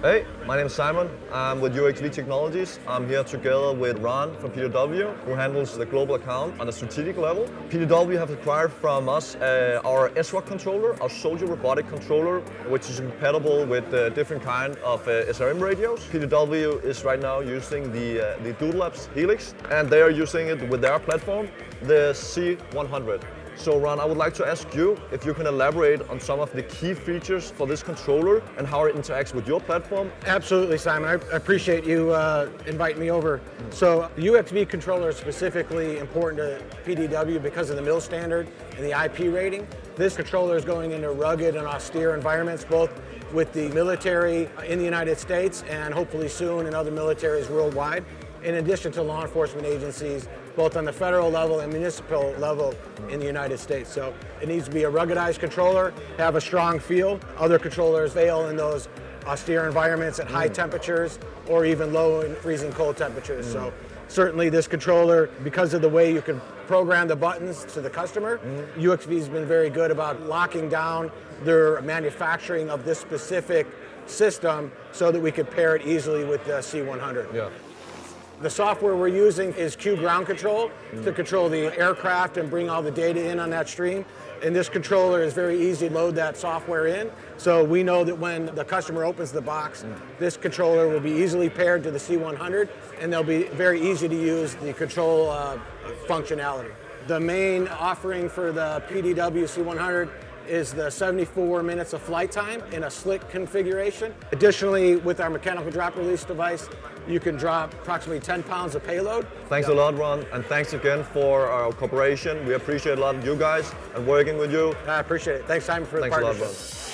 Hey, my name is Simon. I'm with UXV Technologies. I'm here together with Ron from PDW, who handles the global account on a strategic level. PDW have acquired from us uh, our SROC controller, our soldier robotic controller, which is compatible with uh, different kind of uh, SRM radios. PDW is right now using the, uh, the Doodle Labs Helix, and they are using it with their platform, the C100. So Ron, I would like to ask you if you can elaborate on some of the key features for this controller and how it interacts with your platform. Absolutely, Simon. I appreciate you uh, inviting me over. So the UXV controller is specifically important to PDW because of the MIL standard and the IP rating. This controller is going into rugged and austere environments, both with the military in the United States and hopefully soon in other militaries worldwide, in addition to law enforcement agencies both on the federal level and municipal level in the United States. So it needs to be a ruggedized controller, have a strong feel. Other controllers fail in those austere environments at mm. high temperatures or even low and freezing cold temperatures. Mm. So certainly this controller, because of the way you can program the buttons to the customer, mm. UXV has been very good about locking down their manufacturing of this specific system so that we could pair it easily with the C100. Yeah. The software we're using is Q Ground Control to control the aircraft and bring all the data in on that stream. And this controller is very easy to load that software in. So we know that when the customer opens the box, this controller will be easily paired to the C100 and they'll be very easy to use the control uh, functionality. The main offering for the PDW C100 is the 74 minutes of flight time in a slick configuration. Additionally, with our mechanical drop release device, you can drop approximately 10 pounds of payload. Thanks a lot, Ron, and thanks again for our cooperation. We appreciate a lot of you guys and working with you. I appreciate it. Thanks, Simon, for thanks the partnership. Thanks a lot, Ron.